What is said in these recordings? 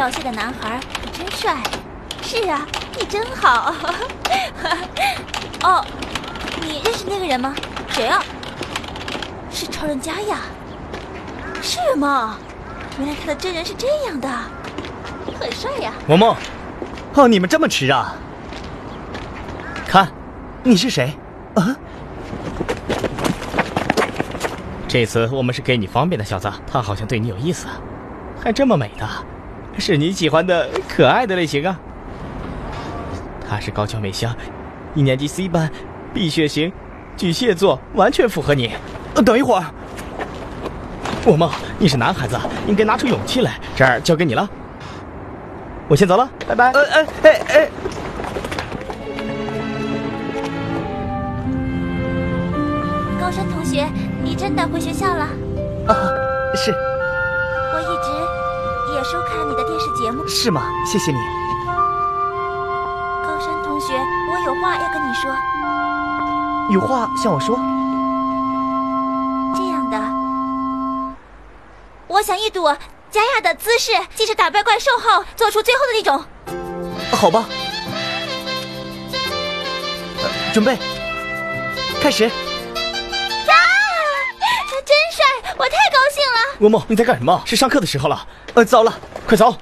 道谢的男孩，你真帅。是啊，你真好。哦，你认识那个人吗？谁啊？是超人家呀。是吗？原来他的真人是这样的，很帅呀。萌萌，哦，你们这么迟啊？看，你是谁？啊？这次我们是给你方便的，小子。他好像对你有意思，还这么美的，是你喜欢的可爱的类型啊。她是高桥美香，一年级 C 班，B 血型，巨蟹座，完全符合你。呃，等一会儿，我梦，你是男孩子，应该拿出勇气来。这儿交给你了，我先走了，拜拜。呃，哎，哎，哎。高山同学，你真的回学校了？啊，是。节目。是吗？谢谢你。高山同学我有话要跟你说，有话向我说。这样的，我想一睹佳亚的姿势，即是打败怪兽后做出最后的那种。好吧，准备，开始。啊，真帅！我太高兴了。罗梦，你在干什么？是上课的时候了。呃，糟了，快走。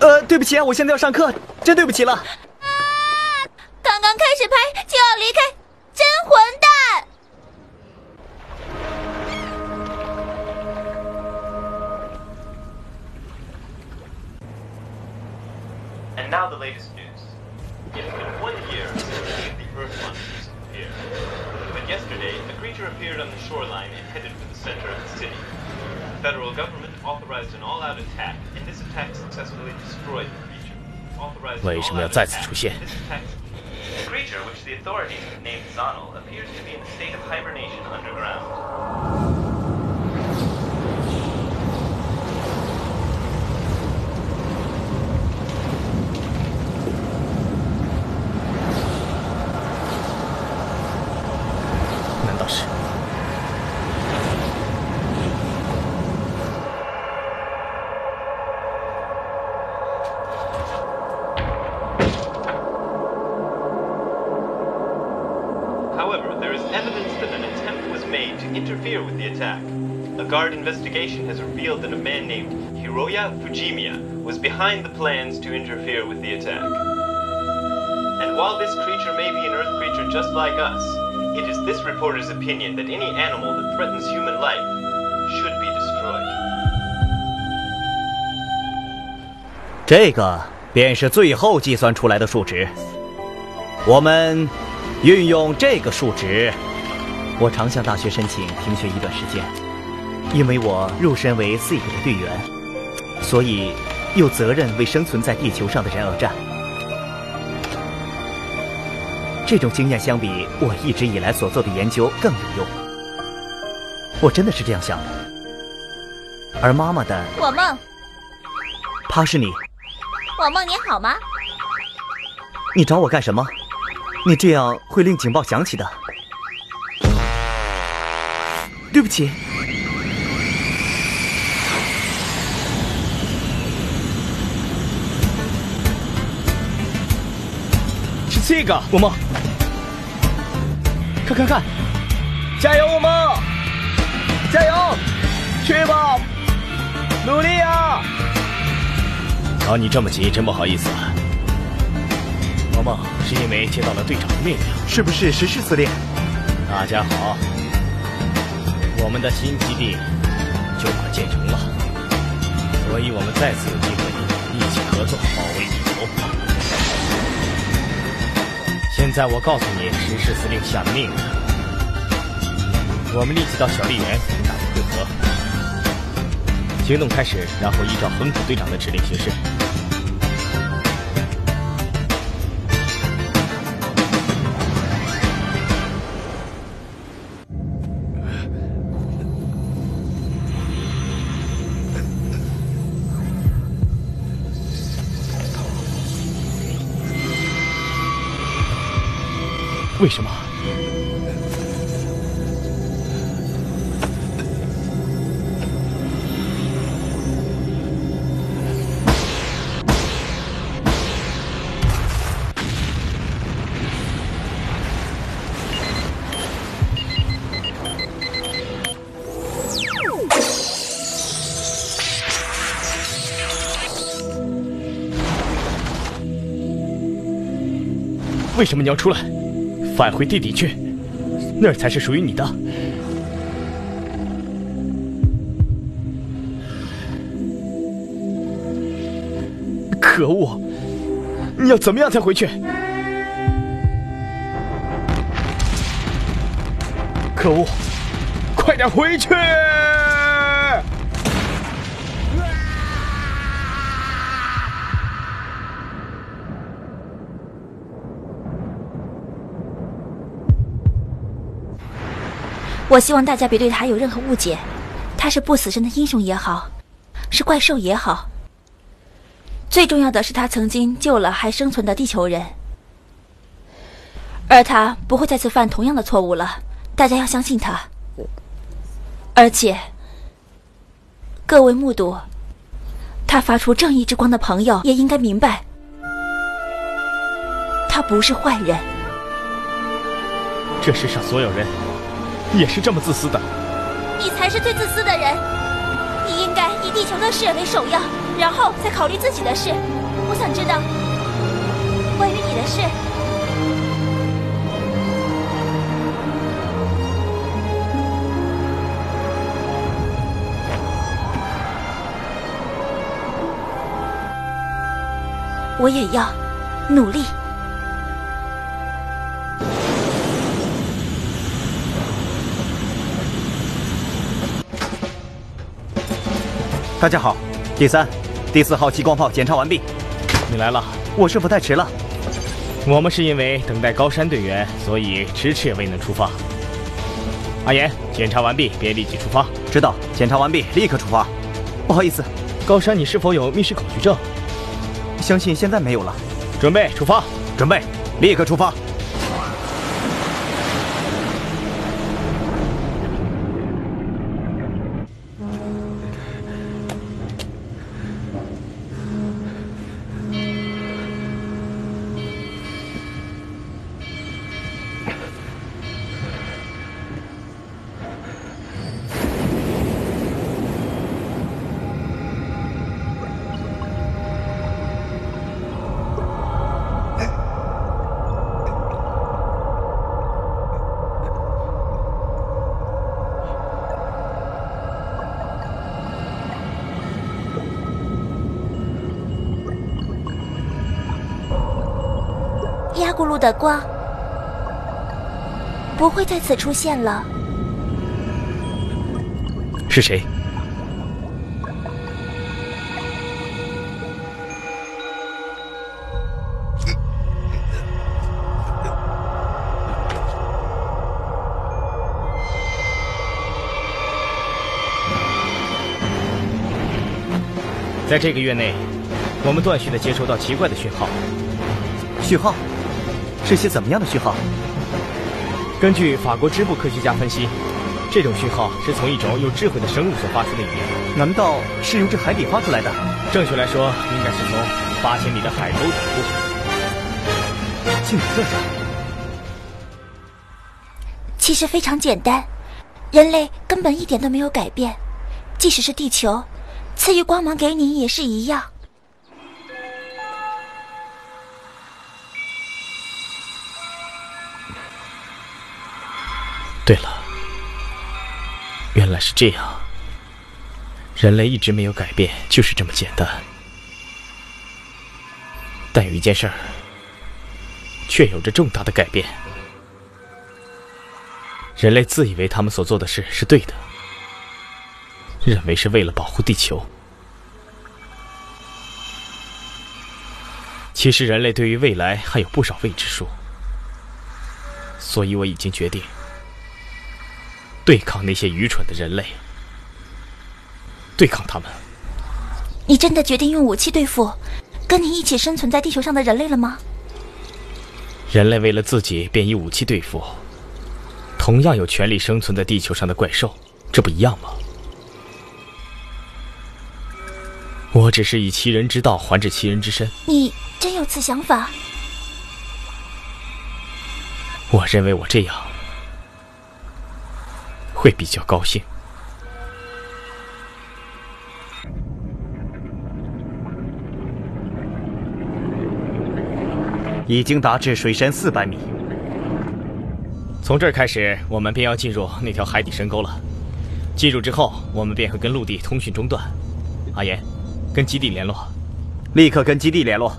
呃，对不起啊，我现在要上课，真对不起了。啊刚刚开始拍就要离开，为什么要再次出现？A guard investigation has revealed that a man named Hiroya Fujimiya was behind the plans to interfere with the attack. And while this creature may be an Earth creature just like us, it is this reporter's opinion that any animal that threatens human life should be destroyed. 这个便是最后计算出来的数值。我们运用这个数值我常向大学申请停学一段时间， 因为我入身为 SIG 的队员，所以有责任为生存在地球上的人而战。这种经验相比我一直以来所做的研究更有用，我真的是这样想的。而妈妈的，我梦，她是你，我梦，你好吗？你找我干什么？你这样会令警报响起的。对不起，这个，我梦。看看看，加油，我梦！加油，去吧，努力啊！找你这么急，真不好意思。萌萌，是因为接到了队长的命令，是不是实施司令？大家好。我们的新基地就快建成了，所以我们再次有机会一起合作保卫地球。现在我告诉你，石氏司令下的命令，我们立即到小笠原跟大队会合，行动开始，然后依照横谷队长的指令行事。为什么？为什么你要出来？返回地底去，那儿才是属于你的。可恶！你要怎么样才回去？可恶！快点回去！我希望大家别对他有任何误解，他是不死身的英雄也好，是怪兽也好。最重要的是，他曾经救了还生存的地球人，而他不会再次犯同样的错误了。大家要相信他，而且各位目睹他发出正义之光的朋友也应该明白，他不是坏人。这世上所有人。也是这么自私的，你才是最自私的人。你应该以地球的事为首要，然后再考虑自己的事。我想知道关于你的事。我也要努力。大家好，第三、第四号激光炮检查完毕。你来了，我是否太迟了？我们是因为等待高山队员，所以迟迟也未能出发。阿言，检查完毕，便立即出发。知道，检查完毕，立刻出发。不好意思，高山，你是否有密室恐惧症？相信现在没有了。准备出发，准备，立刻出发。的光不会再次出现了。是谁？在这个月内，我们断续的接收到奇怪的讯号。讯号？是些怎么样的讯号？根据法国织布科学家分析，这种讯号是从一种有智慧的生物所发出的语言。难道是由这海底发出来的？正确来说，应该是从八千米的海沟底部。竟然这样？其实非常简单，人类根本一点都没有改变，即使是地球赐予光芒给你也是一样。对了，原来是这样。人类一直没有改变，就是这么简单。但有一件事儿，却有着重大的改变。人类自以为他们所做的事是对的，认为是为了保护地球。其实人类对于未来还有不少未知数，所以我已经决定。对抗那些愚蠢的人类，对抗他们。你真的决定用武器对付跟你一起生存在地球上的人类了吗？人类为了自己便以武器对付同样有权利生存在地球上的怪兽，这不一样吗？我只是以其人之道还治其人之身。你真有此想法？我认为我这样。会比较高兴。已经达至水深四百米。从这儿开始，我们便要进入那条海底深沟了。进入之后，我们便会跟陆地通讯中断。阿岩，跟基地联络，立刻跟基地联络。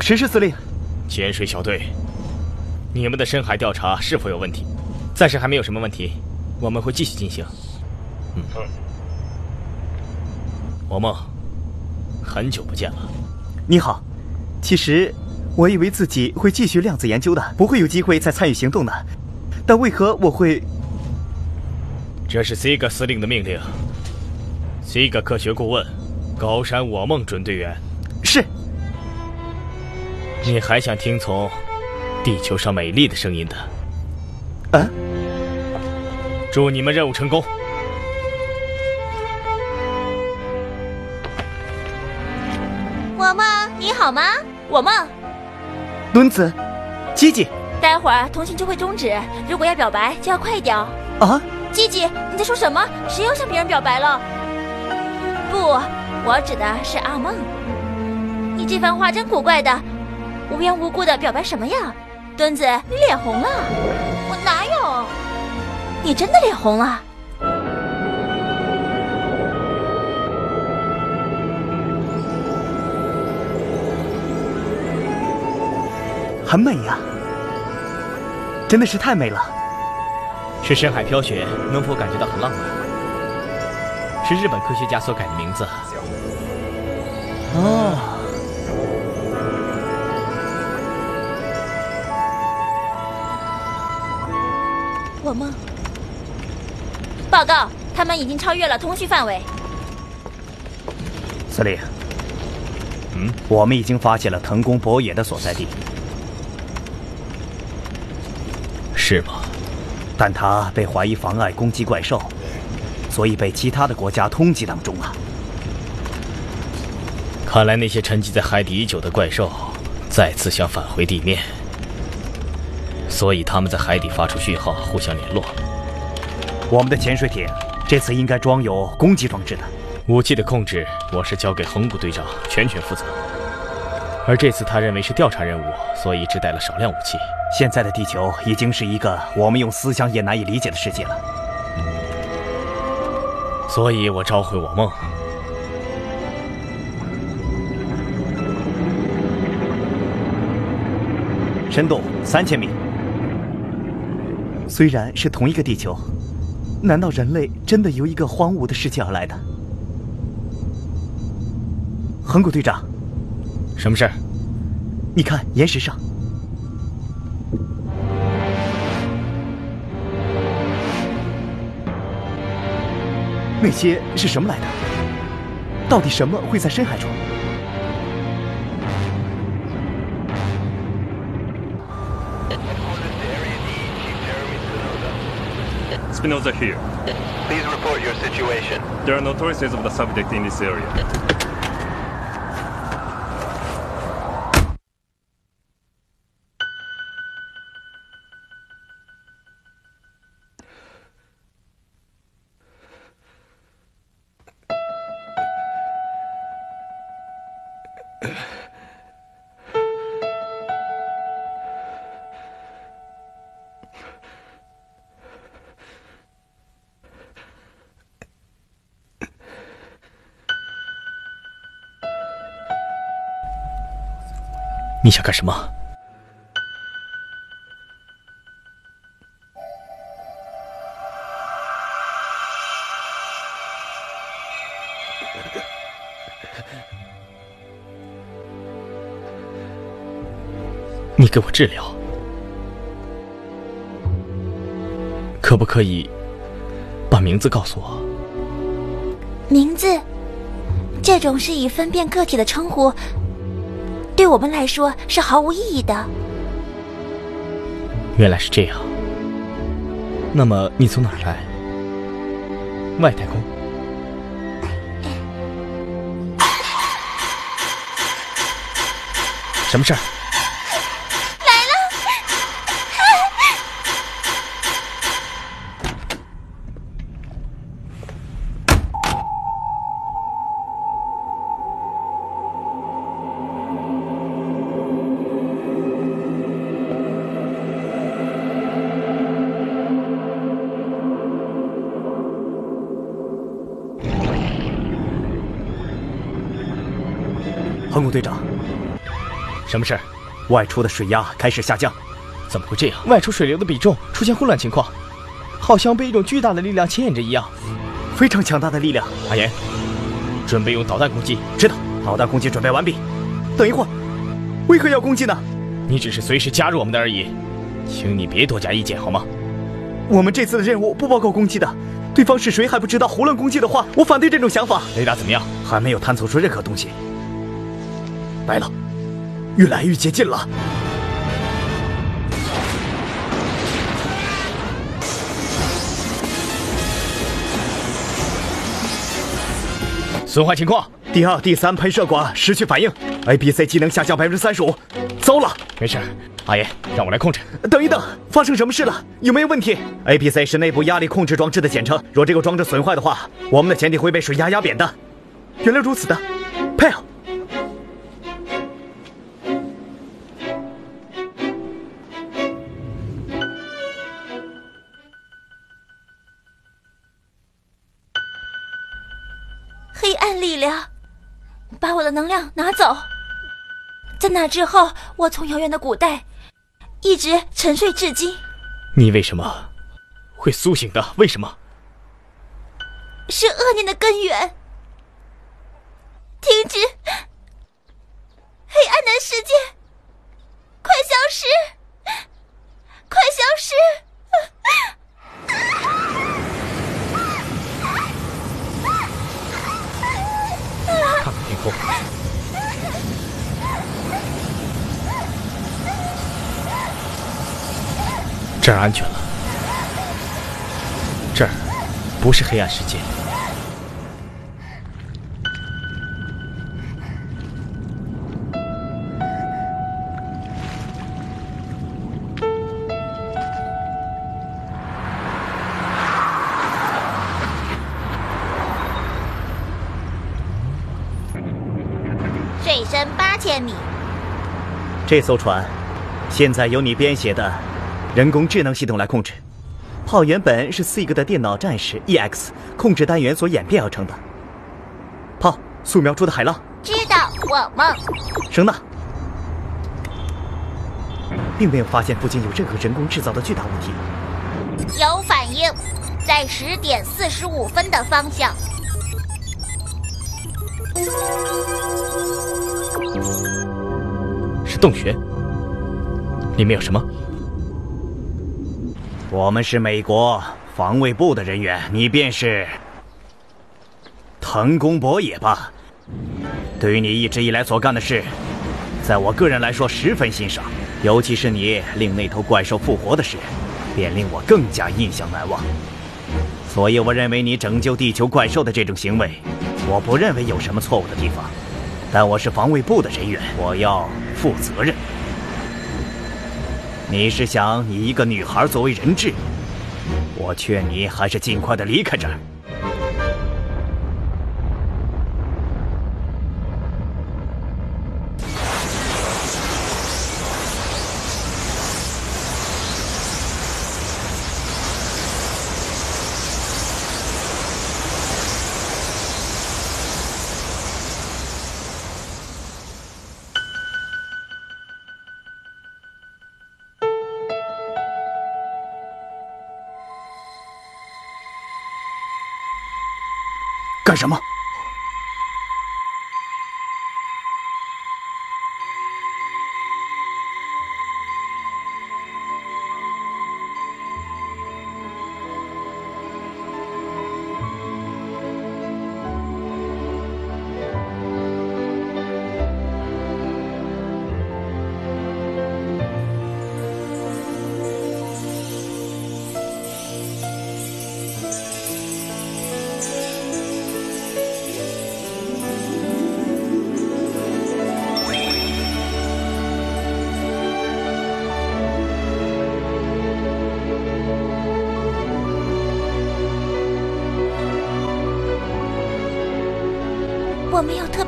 实施司令。潜水小队，你们的深海调查是否有问题？暂时还没有什么问题，我们会继续进行。嗯。王梦，很久不见了。你好，其实我以为自己会继续量子研究的，不会有机会再参与行动的。但为何我会？这是 C 个司令的命令。C 个科学顾问，高山我梦准队员。是。你还想听从地球上美丽的声音的？啊！祝你们任务成功。我梦，你好吗？我梦。轮子，吉吉。待会儿通信就会终止，如果要表白就要快一点。啊！吉吉，你在说什么？谁要向别人表白了？不，我指的是阿梦。你这番话真古怪的。无缘无故的表白什么呀，墩子，你脸红了。我哪有？你真的脸红了。很美呀，真的是太美了。是深海飘雪，能否感觉到很浪漫？是日本科学家所改的名字。哦。报告，他们已经超越了通讯范围。司令，嗯，我们已经发现了藤宫博野的所在地。是吗？但他被怀疑妨碍攻击怪兽，所以被其他的国家通缉当中啊。看来那些沉寂在海底已久的怪兽，再次想返回地面。所以他们在海底发出讯号，互相联络。我们的潜水艇这次应该装有攻击装置的。武器的控制，我是交给横谷队长全权负责。而这次他认为是调查任务，所以只带了少量武器。现在的地球已经是一个我们用思想也难以理解的世界了。所以我召回我梦。深度三千米。虽然是同一个地球，难道人类真的由一个荒芜的世界而来的？恒古队长，什么事儿？你看岩石上，那些是什么来的？到底什么会在深海中？Spinoza here. Please report your situation. There are no traces of the subject in this area. Ugh. 你想干什么？你给我治疗，可不可以把名字告诉我？名字，这种是以分辨个体的称呼。对我们来说是毫无意义的。原来是这样。那么你从哪儿来？外太空？什么事儿？航空队长，什么事儿？外出的水压开始下降，怎么会这样？外出水流的比重出现混乱情况，好像被一种巨大的力量牵引着一样。非常强大的力量。阿言，准备用导弹攻击。知道，导弹攻击准备完毕。等一会儿，为何要攻击呢？你只是随时加入我们的而已，请你别多加意见好吗？我们这次的任务不包括攻击的，对方是谁还不知道。胡乱攻击的话，我反对这种想法。雷达怎么样？还没有探测出任何东西。来了，越来越接近了。损坏情况：第二、第三喷射管失去反应，A、B、C 机能下降百分之三十五。糟了，没事，阿爷，让我来控制。等一等，发生什么事了？有没有问题？A、B、C 是内部压力控制装置的简称。若这个装置损坏的话，我们的潜艇会被水压压扁的。原来如此的，的能量拿走。在那之后，我从遥远的古代一直沉睡至今。你为什么会苏醒的？为什么？是恶念的根源。停止！黑暗的世界，快消失！快消失！看看天空，这儿安全了。这儿不是黑暗世界。这艘船现在由你编写的人工智能系统来控制。炮原本是四个的电脑战士 EX 控制单元所演变而成的。炮，素描出的海浪。知道我梦。声呐，并没有发现附近有任何人工制造的巨大物体。有反应，在十点四十五分的方向。洞穴，里面有什么？我们是美国防卫部的人员，你便是藤宫博也吧？对于你一直以来所干的事，在我个人来说十分欣赏，尤其是你令那头怪兽复活的事，便令我更加印象难忘。所以我认为你拯救地球怪兽的这种行为，我不认为有什么错误的地方。但我是防卫部的人员，我要负责任。你是想以一个女孩作为人质？我劝你还是尽快的离开这儿。干什么？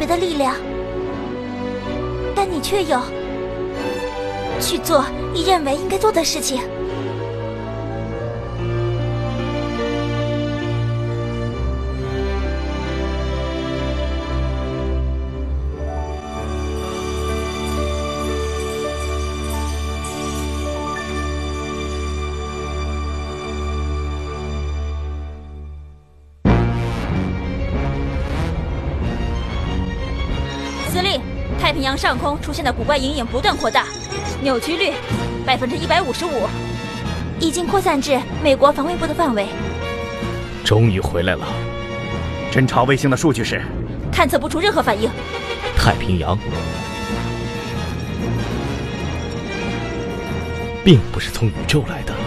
别的力量，但你却有。去做你认为应该做的事情。洋上空出现的古怪阴影不断扩大，扭曲率百分之一百五十五，已经扩散至美国防卫部的范围。终于回来了。侦察卫星的数据是，探测不出任何反应。太平洋并不是从宇宙来的。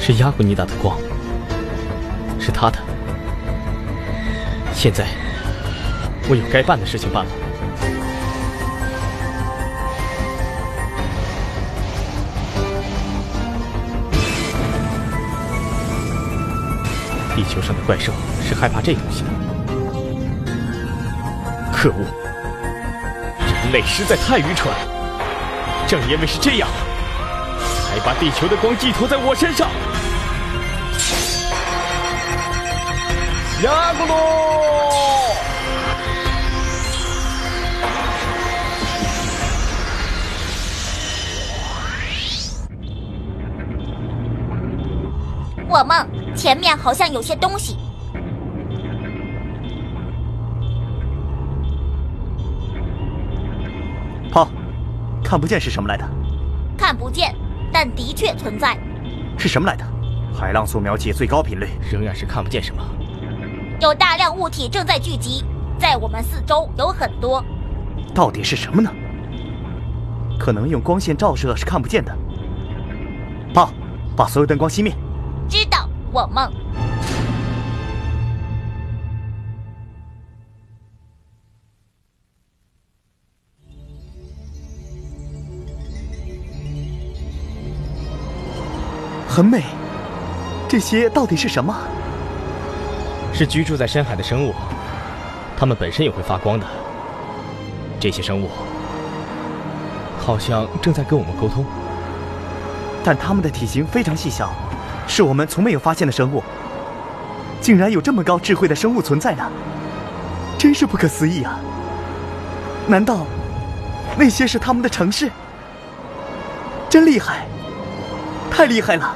是亚古尼达的光，是他的。现在，我有该办的事情办了。地球上的怪兽是害怕这东西的。可恶，人类实在太愚蠢。正因为是这样，才把地球的光寄托在我身上。亚古鲁！我梦，前面好像有些东西。好，看不见是什么来的？看不见，但的确存在。是什么来的？海浪素描器最高频率，仍然是看不见什么。有大量物体正在聚集，在我们四周有很多。到底是什么呢？可能用光线照射是看不见的。报，把所有灯光熄灭。知道，我梦。很美，这些到底是什么？是居住在深海的生物，它们本身也会发光的。这些生物好像正在跟我们沟通，但它们的体型非常细小，是我们从没有发现的生物。竟然有这么高智慧的生物存在呢，真是不可思议啊！难道那些是他们的城市？真厉害，太厉害了！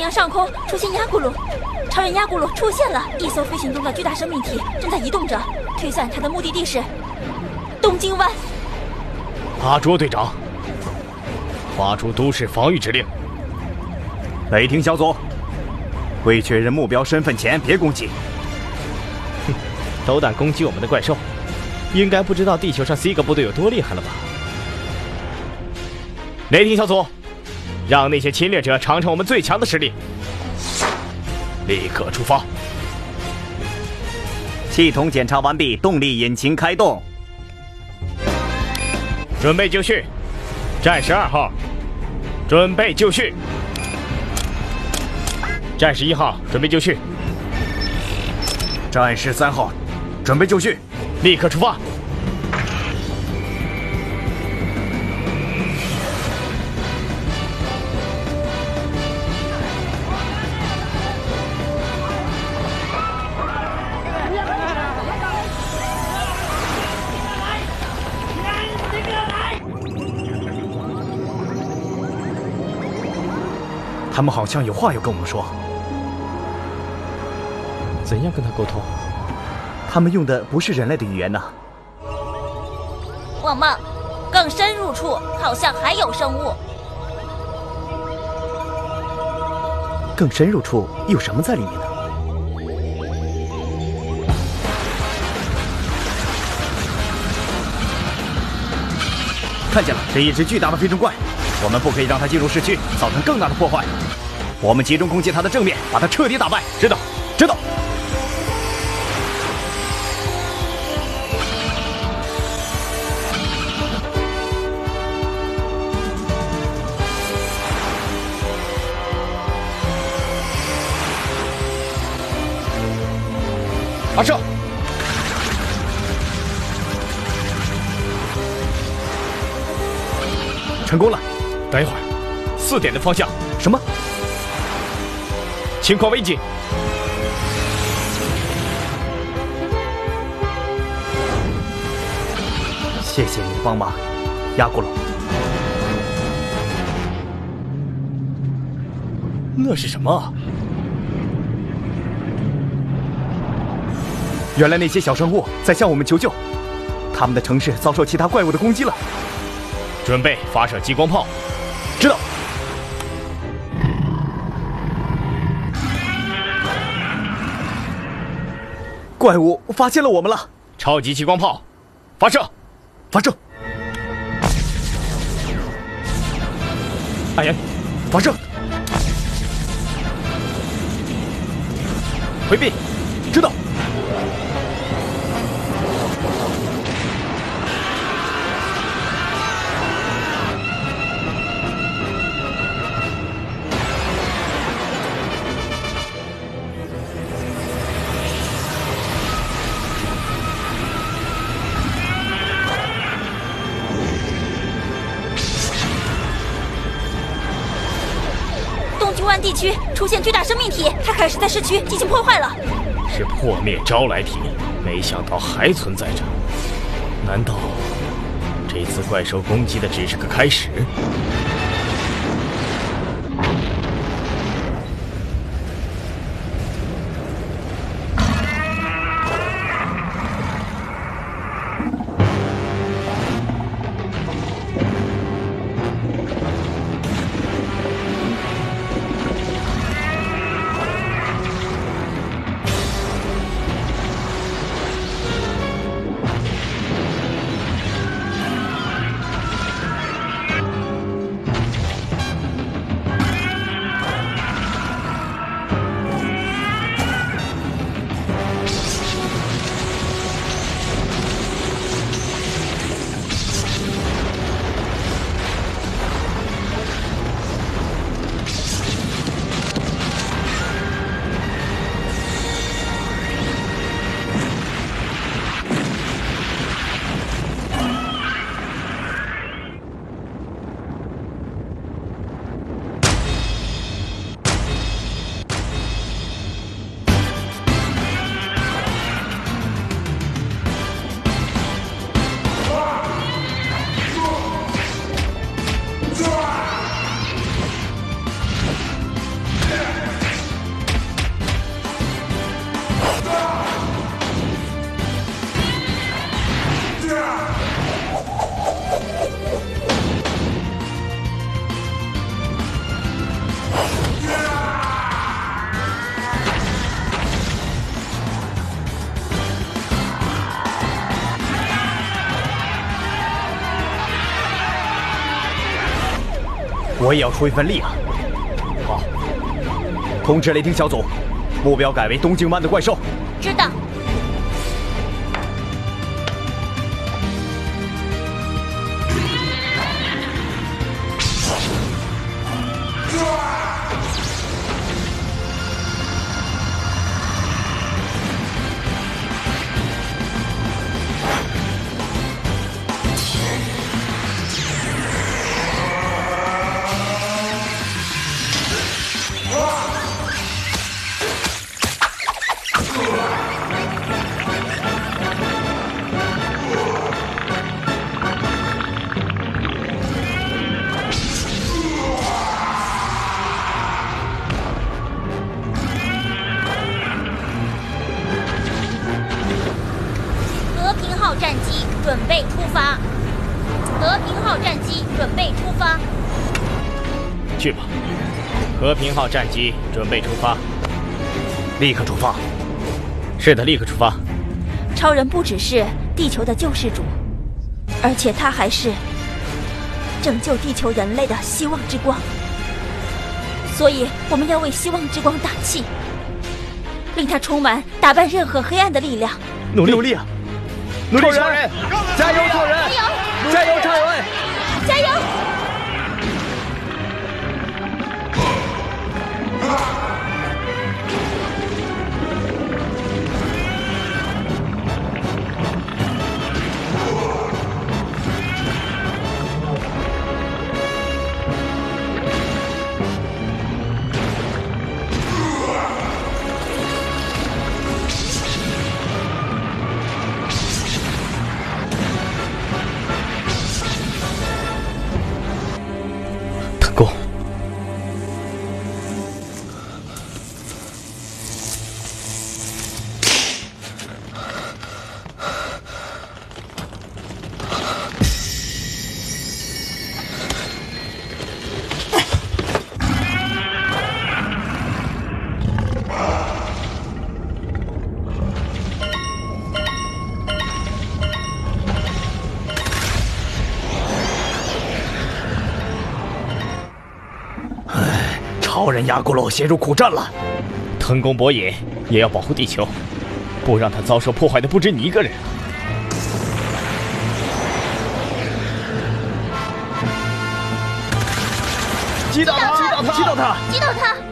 洋上空出现压咕噜，超人压咕噜出现了！一艘飞行中的巨大生命体正在移动着，推算它的目的地是东京湾。阿卓队长，发出都市防御指令。雷霆小组，未确认目标身份前别攻击。哼，斗胆攻击我们的怪兽，应该不知道地球上 C 个部队有多厉害了吧？雷霆小组。让那些侵略者尝尝我们最强的实力！立刻出发！系统检查完毕，动力引擎开动。准备就绪，战士二号，准备就绪。战士一号，准备就绪。战士三号，准备就绪，立刻出发！他们好像有话要跟我们说。怎样跟他沟通？他们用的不是人类的语言呢。望梦更深入处好像还有生物。更深入处有什么在里面呢？看见了，是一只巨大的飞虫怪。我们不可以让它进入市区，造成更大的破坏。我们集中攻击他的正面把他彻底打败。知道知道。阿澈成功了。等一会儿四点的方向。什么？情况危急！谢谢你的帮忙，亚古龙。那是什么？原来那些小生物在向我们求救，他们的城市遭受其他怪物的攻击了。准备发射激光炮。怪物发现了我们了！超级激光炮，发射！发射！艾言，发射！回避。地区出现巨大生命体，它开始在市区进行破坏了。是破灭招来体，没想到还存在着。难道这次怪兽攻击的只是个开始？我也要出一份力啊！好，通知雷霆小组，目标改为东京湾的怪兽。知道。和平号战机准备出发。立刻出发。是的，立刻出发。超人不只是地球的救世主，而且他还是拯救地球人类的希望之光。所以，我们要为希望之光打气，令他充满打败任何黑暗的力量。努力努力啊！努力，超人，加油，超人！加油！加油，超人！加油！人亚古洛陷入苦战了。藤宫博野也要保护地球，不让他遭受破坏的不止你一个人。击倒他！击倒他！击倒他！击倒他！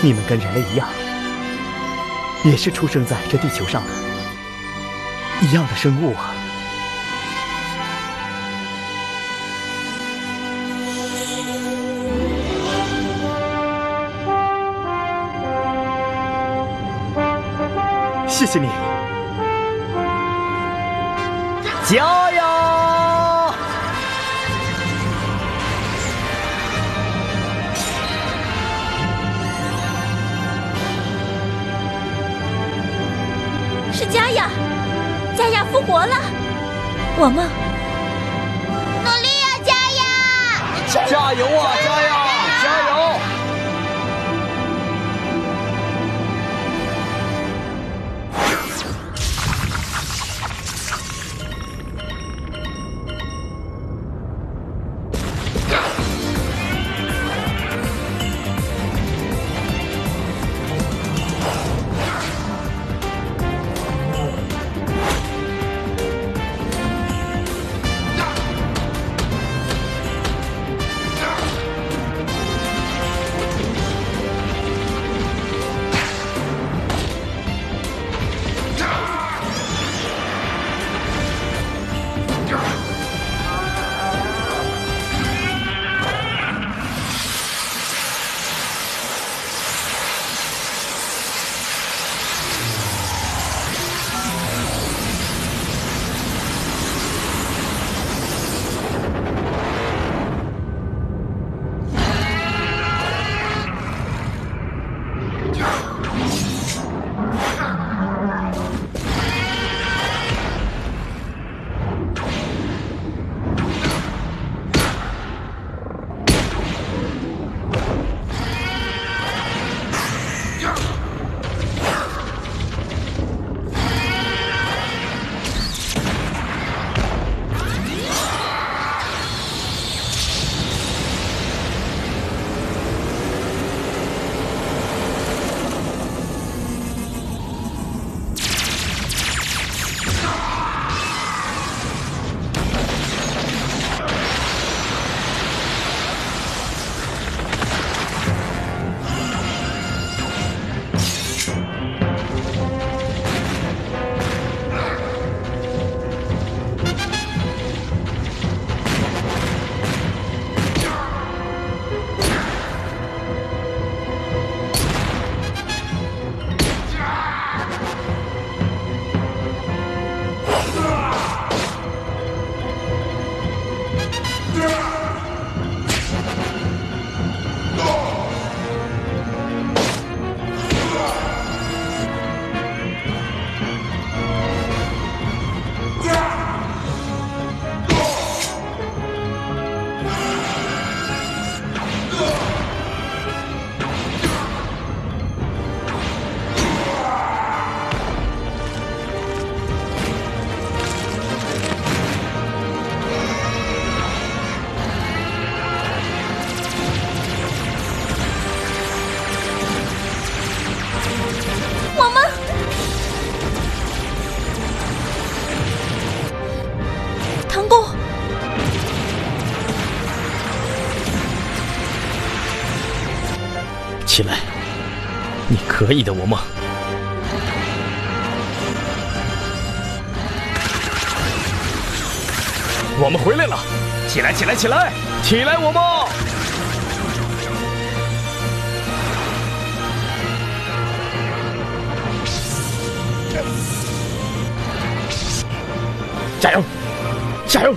你们跟人类一样，也是出生在这地球上的，一样的生物啊。谢谢你，加油！佳雅，佳雅复活了。我梦，努力啊，佳雅！加油啊，加油！可以的，我梦。我们回来了。起来，起来，起来！起来，我们！加油！加油！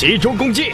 集中攻击！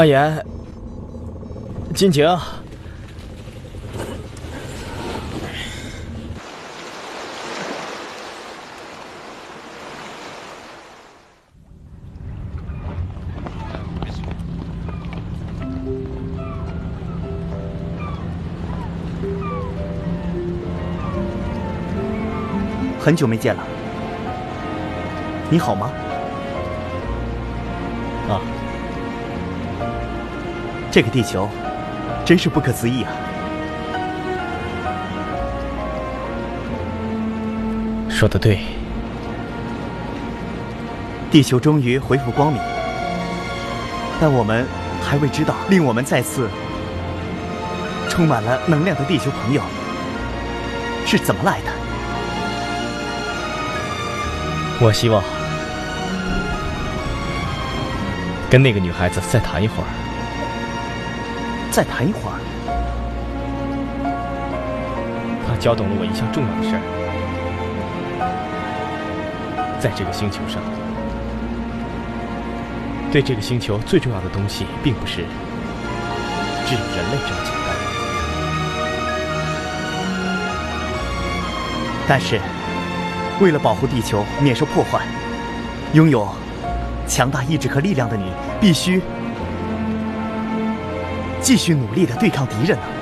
阿言，金晴，很久没见了，你好吗？啊，这个地球真是不可思议啊！说的对，地球终于恢复光明，但我们还未知道令我们再次充满了能量的地球朋友是怎么来的。我希望跟那个女孩子再谈一会儿。再谈一会儿，他教懂了我一项重要的事儿，在这个星球上，对这个星球最重要的东西，并不是只有人类这么简单。但是为了保护地球免受破坏，拥有强大意志和力量的你，必须继续努力的对抗敌人呢。